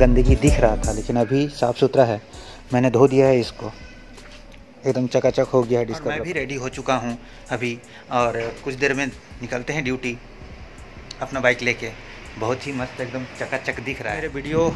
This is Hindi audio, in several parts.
गंदगी दिख रहा था लेकिन अभी साफ़ सुथरा है। मैंने धो दिया है इसको। एकदम चकाचक हो गया है डिस्को मैं भी रेडी हो चुका हूँ अभी और कुछ देर में निकलते हैं ड्यूटी अपना बाइक लेके। बहुत ही मस्त एकदम चकाचक दिख रहा है। मेरे वीडियो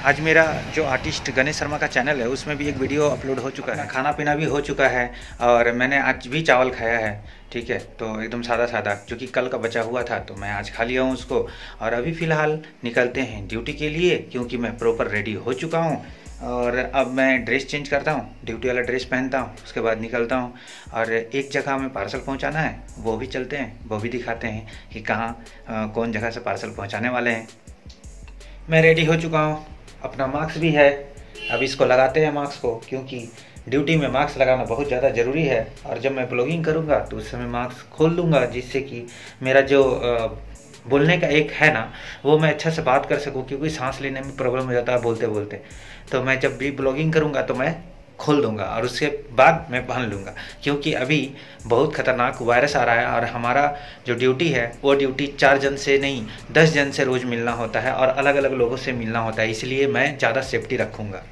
आज मेरा जो आर्टिस्ट गणेश शर्मा का चैनल है, उसमें भी एक वीडियो अपलोड हो चुका है। खाना पीना भी हो चुका है और मैंने आज भी चावल खाया है, ठीक है? तो एकदम सादा सादा जो कि कल का बचा हुआ था तो मैं आज खा लिया हूँ उसको। और अभी फ़िलहाल निकलते हैं ड्यूटी के लिए, क्योंकि मैं प्रॉपर रेडी हो चुका हूँ। और अब मैं ड्रेस चेंज करता हूँ ड्यूटी वाला ड्रेस पहनता हूँ, उसके बाद निकलता हूँ। और एक जगह हमें पार्सल पहुँचाना है, वो भी चलते हैं, वो भी दिखाते हैं कि कहाँ कौन जगह से पार्सल पहुँचाने वाले हैं। मैं रेडी हो चुका हूँ। अपना मास्क भी है, अब इसको लगाते हैं मास्क को, क्योंकि ड्यूटी में मास्क लगाना बहुत ज़्यादा ज़रूरी है। और जब मैं ब्लॉगिंग करूँगा तो उस समय मास्क खोल लूँगा जिससे कि मेरा जो बोलने का एक है ना, वो मैं अच्छा से बात कर सकूँ, क्योंकि सांस लेने में प्रॉब्लम हो जाता है बोलते बोलते तो मैं जब भी ब्लॉगिंग करूँगा तो मैं खोल दूँगा और उसके बाद मैं पहन लूँगा। क्योंकि अभी बहुत ख़तरनाक वायरस आ रहा है और हमारा जो ड्यूटी है वो ड्यूटी चार जन से नहीं दस जन से रोज़ मिलना होता है और अलग अलग लोगों से मिलना होता है। इसलिए मैं ज़्यादा सेफ्टी रखूँगा।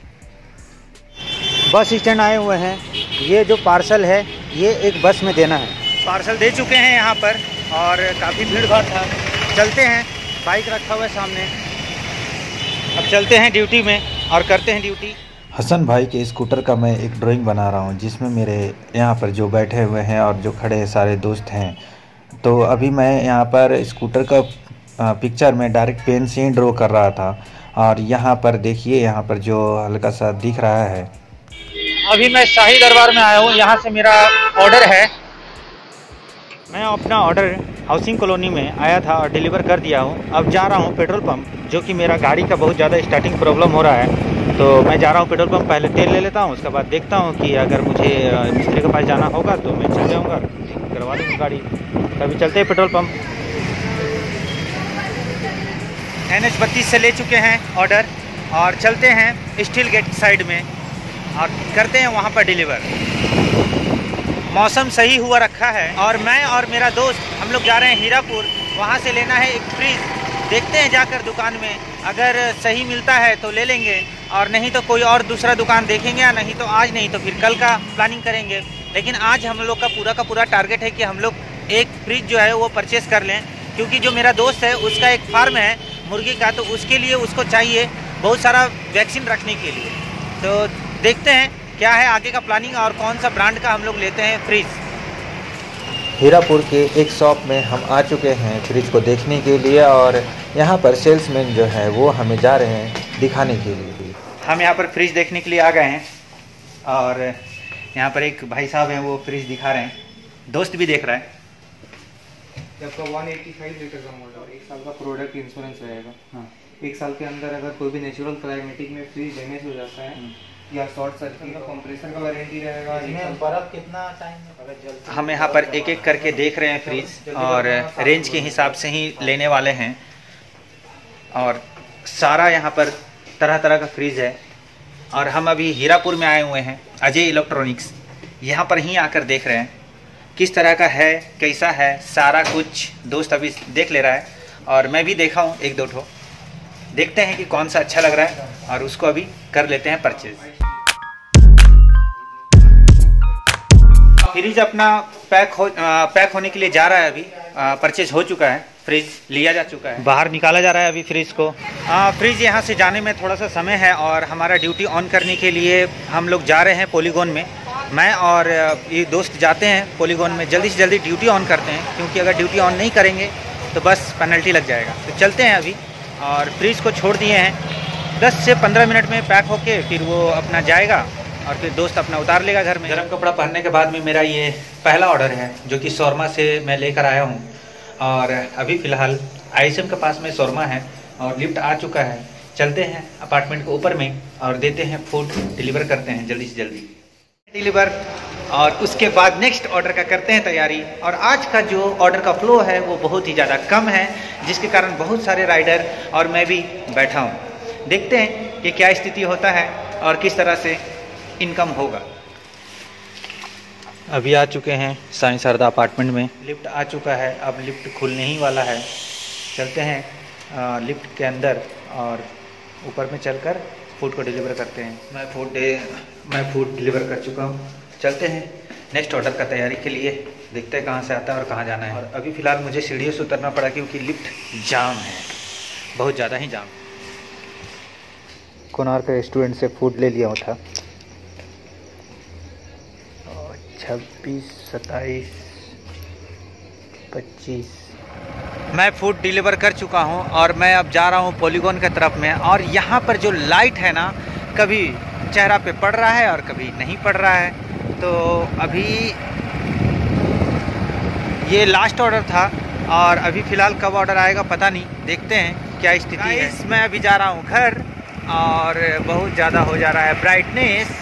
बस स्टैंड आए हुए हैं। ये जो पार्सल है ये एक बस में देना है। पार्सल दे चुके हैं यहाँ पर और काफ़ी भीड़ भाड़ था। चलते हैं। बाइक रखा हुआ है सामने। अब चलते हैं ड्यूटी में और करते हैं ड्यूटी। हसन भाई के स्कूटर का मैं एक ड्राइंग बना रहा हूँ, जिसमें मेरे यहाँ पर जो बैठे हुए हैं और जो खड़े सारे दोस्त हैं। तो अभी मैं यहाँ पर स्कूटर का पिक्चर में डायरेक्ट पेन से ही ड्रॉ कर रहा था। और यहाँ पर देखिए, यहाँ पर जो हल्का सा दिख रहा है। अभी मैं शाही दरबार में आया हूँ, यहाँ से मेरा ऑर्डर है। मैं अपना ऑर्डर हाउसिंग कॉलोनी में आया था और डिलीवर कर दिया हूँ। अब जा रहा हूँ पेट्रोल पंप जो कि मेरा गाड़ी का बहुत ज़्यादा स्टार्टिंग प्रॉब्लम हो रहा है। तो मैं जा रहा हूँ, पेट्रोल पंप, पहले तेल ले लेता हूँ, उसके बाद देखता हूँ कि अगर मुझे मिस्त्री के पास जाना होगा तो मैं चल जाऊँगा। करवा दूँगा गाड़ी। अभी चलते हैं पेट्रोल पम्प एन एच बत्तीस से ले चुके हैं ऑर्डर और चलते हैं स्टील गेट साइड में और करते हैं वहाँ पर डिलीवर। मौसम सही हुआ रखा है और मैं और मेरा दोस्त हम लोग जा रहे हैं हीरापुर। वहाँ से लेना है एक फ्रिज। देखते हैं जाकर दुकान में, अगर सही मिलता है तो ले लेंगे, और नहीं तो कोई और दूसरा दुकान देखेंगे या नहीं तो आज नहीं तो फिर कल का प्लानिंग करेंगे। लेकिन आज हम लोग का पूरा का पूरा टारगेट है कि हम लोग एक फ्रिज जो है वो परचेस कर लें, क्योंकि जो मेरा दोस्त है, उसका एक फार्म है मुर्गी का तो उसके लिए उसको चाहिए बहुत सारा वैक्सीन रखने के लिए। तो देखते हैं क्या है आगे का प्लानिंग और कौन सा ब्रांड का हम लोग लेते हैं फ्रिज हीरापुर के एक शॉप में हम आ चुके हैं फ्रिज को देखने के लिए और यहाँ पर सेल्समैन जो है वो हमें जा रहे हैं दिखाने के लिए। हम यहाँ पर फ्रिज देखने के लिए आ गए हैं और यहाँ पर एक भाई साहब हैं वो फ्रिज दिखा रहे हैं। दोस्त भी देख रहा है। आपका 185 लीटर का मॉडल एक साल का प्रोडक्ट इंश्योरेंस रहेगा। हाँ। एक साल के अंदर अगर कोई भी नेचुरल क्लाइमेटिक में फ्रिज डैमेज हो जाता है हम्म। या शॉर्ट सर्किट का कंप्रेसर का वारंटी रहेगा बर्फ़ कितना टाइम हम यहाँ पर एक एक करके देख रहे हैं फ्रिज और रेंज के हिसाब से ही लेने वाले हैं। और सारा यहाँ पर तरह तरह का फ्रिज है। और हम अभी हीरापुर में आए हुए हैं अजय इलेक्ट्रॉनिक्स यहाँ पर ही आकर देख रहे हैं किस तरह का है कैसा है सारा कुछ दोस्त अभी देख ले रहा है। और मैं भी देखा हूँ एक दो ठो। देखते हैं कि कौन सा अच्छा लग रहा है और उसको अभी कर लेते हैं परचेज फ्रिज अपना पैक हो पैक होने के लिए जा रहा है अभी। परचेज हो चुका है फ्रिज लिया जा चुका है। बाहर निकाला जा रहा है अभी फ्रिज को? आ, फ्रिज यहाँ से जाने में थोड़ा सा समय है और हमारा ड्यूटी ऑन करने के लिए हम लोग जा रहे हैं पोलीगोन में। मैं और ये दोस्त जाते हैं पोलीगोन में। जल्दी से जल्दी ड्यूटी ऑन करते हैं क्योंकि अगर ड्यूटी ऑन नहीं करेंगे तो बस पेनल्टी लग जाएगा। तो चलते हैं अभी और फ्रिज को छोड़ दिए हैं। 10 से 15 मिनट में पैक होके फिर वो अपना जाएगा। और फिर दोस्त अपना उतार लेगा घर में। गर्म कपड़ा पहनने के बाद में मेरा ये पहला ऑर्डर है जो कि शौरमा से मैं लेकर आया हूँ। और अभी फ़िलहाल आई के पास में शौरमा है और लिफ्ट आ चुका है। चलते हैं अपार्टमेंट के ऊपर में और देते हैं फ़ूड डिलीवर करते हैं जल्दी से जल्दी। डिलीवर और उसके बाद नेक्स्ट ऑर्डर का करते हैं तैयारी। और आज का जो ऑर्डर का फ्लो है वो बहुत ही ज़्यादा कम है जिसके कारण बहुत सारे राइडर और मैं भी बैठा हूँ। देखते हैं कि क्या स्थिति होता है और किस तरह से इनकम होगा। अभी आ चुके हैं साई शारदा अपार्टमेंट में। लिफ्ट आ चुका है अब लिफ्ट खुलने ही वाला है। चलते हैं लिफ्ट के अंदर और ऊपर में चलकर फ़ूड को डिलीवर करते हैं। मैं फ़ूड डे मैं फ़ूड डिलीवर कर चुका हूँ। चलते हैं नेक्स्ट ऑर्डर का तैयारी के लिए देखते हैं कहाँ से आता है और कहाँ जाना है। और अभी फ़िलहाल मुझे सीढ़ियों से उतरना पड़ा क्योंकि लिफ्ट जाम है। बहुत ज़्यादा ही जाम। कोनार के रेस्टोरेंट से फ़ूड ले लिया था। छब्बीस सत्ताईस पच्चीस। मैं फ़ूड डिलीवर कर चुका हूँ और मैं अब जा रहा हूँ पॉलीगॉन की तरफ़ में और यहाँ पर जो लाइट है ना कभी चेहरा पे पड़ रहा है और कभी नहीं पड़ रहा है। तो अभी ये लास्ट ऑर्डर था और अभी फ़िलहाल कब ऑर्डर आएगा पता नहीं। देखते हैं क्या स्थिति है। मैं अभी जा रहा हूँ घर और बहुत ज़्यादा हो जा रहा है ब्राइटनेस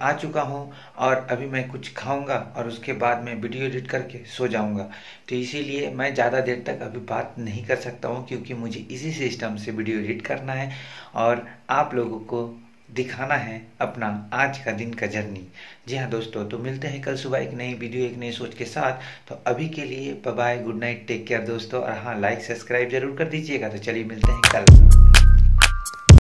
आ चुका हूँ और अभी मैं कुछ खाऊँगा और उसके बाद मैं वीडियो एडिट करके सो जाऊँगा। तो इसीलिए मैं ज़्यादा देर तक अभी बात नहीं कर सकता हूँ क्योंकि मुझे इसी सिस्टम से वीडियो एडिट करना है और आप लोगों को दिखाना है अपना आज का दिन का जर्नी। जी हाँ दोस्तों तो मिलते हैं कल सुबह एक नई वीडियो, एक नई सोच के साथ। तो अभी के लिए bye good night take care दोस्तों। और हाँ लाइक सब्सक्राइब ज़रूर कर दीजिएगा। तो चलिए मिलते हैं कल।